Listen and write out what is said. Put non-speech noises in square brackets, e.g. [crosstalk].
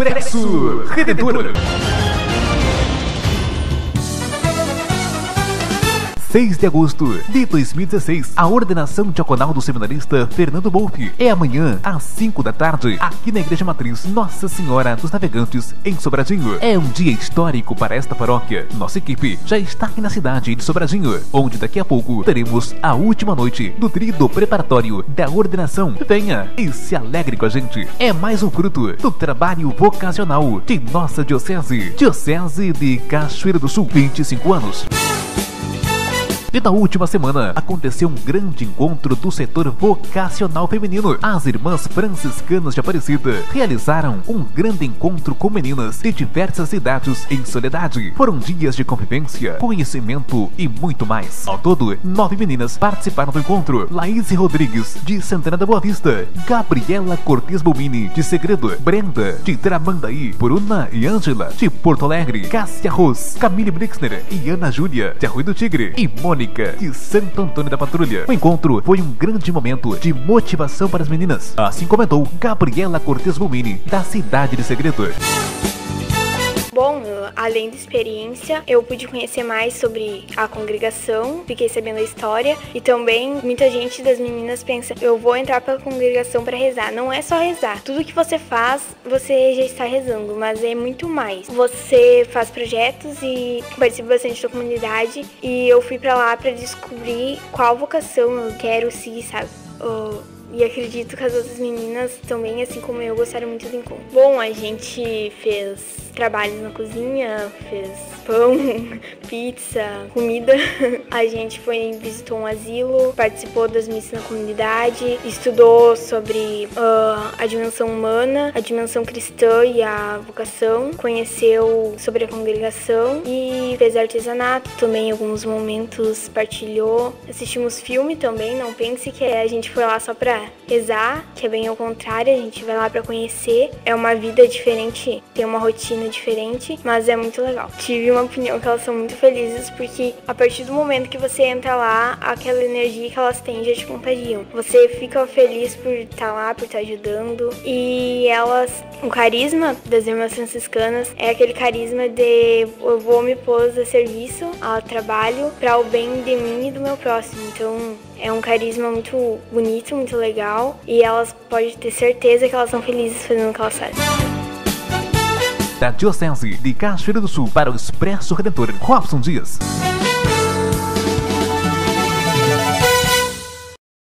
Expresso Redentor. 6 de agosto de 2016, a ordenação diaconal do seminarista Fernando Wolff é amanhã às 5 da tarde, aqui na Igreja Matriz Nossa Senhora dos Navegantes, em Sobradinho. É um dia histórico para esta paróquia. Nossa equipe já está aqui na cidade de Sobradinho, onde daqui a pouco teremos a última noite do trido preparatório da ordenação. Venha e se alegre com a gente. É mais um fruto do trabalho vocacional de nossa Diocese, Diocese de Cachoeira do Sul, 25 anos. E na última semana aconteceu um grande encontro do setor vocacional feminino. As irmãs franciscanas de Aparecida realizaram um grande encontro com meninas de diversas idades em soledade. Foram dias de convivência, conhecimento e muito mais. Ao todo, nove meninas participaram do encontro. Laís Rodrigues, de Santana da Boa Vista, Gabriela Cortes Bomini, de Segredo, Brenda, de Tramandaí, Bruna e Ângela, de Porto Alegre, Cássia Ros, Camille Brixner e Ana Júlia, de Arroio do Tigre, e Mônica Mônica, de Santo Antônio da Patrulha. O encontro foi um grande momento de motivação para as meninas, assim comentou Gabriela Cortes Gomini, da Cidade de Segredo. Além da experiência, eu pude conhecer mais sobre a congregação, fiquei sabendo a história e também muita gente das meninas pensa, eu vou entrar para a congregação para rezar. Não é só rezar. Tudo que você faz, você já está rezando, mas é muito mais. Você faz projetos e participa bastante da comunidade e eu fui para lá para descobrir qual vocação eu quero seguir, sabe? E acredito que as outras meninas também, assim como eu, gostaram muito do encontro. Bom, a gente fez trabalhos na cozinha, fez pão, [laughs] pizza, comida. [laughs] A gente foi visitou um asilo, participou das missas na comunidade, estudou sobre uh, a dimensão humana, a dimensão cristã e a vocação, conheceu sobre a congregação e fez artesanato também. Em alguns momentos partilhou. Assistimos filme também. Não pense que a gente foi lá só pra rezar, que é bem ao contrário, a gente vai lá para conhecer. É uma vida diferente, tem uma rotina diferente, mas é muito legal. Tive uma opinião que elas são muito felizes porque a partir do momento que você entra lá, aquela energia que elas têm já te contagiam. Você fica feliz por estar lá, por estar ajudando e elas, o carisma das irmãs franciscanas é aquele carisma de eu vou me pôr a serviço, ao trabalho para o bem de mim e do meu próximo. Então, é um carisma muito bonito, muito legal. E elas podem ter certeza que elas são felizes fazendo o que elas fazem. Da Diocese de Cachoeira do Sul para o Expresso Redentor, Robson Dias.